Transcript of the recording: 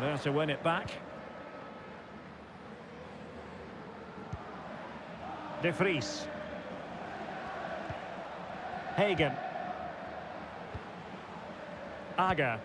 There to win it back. De Vries. Hagen. Aga.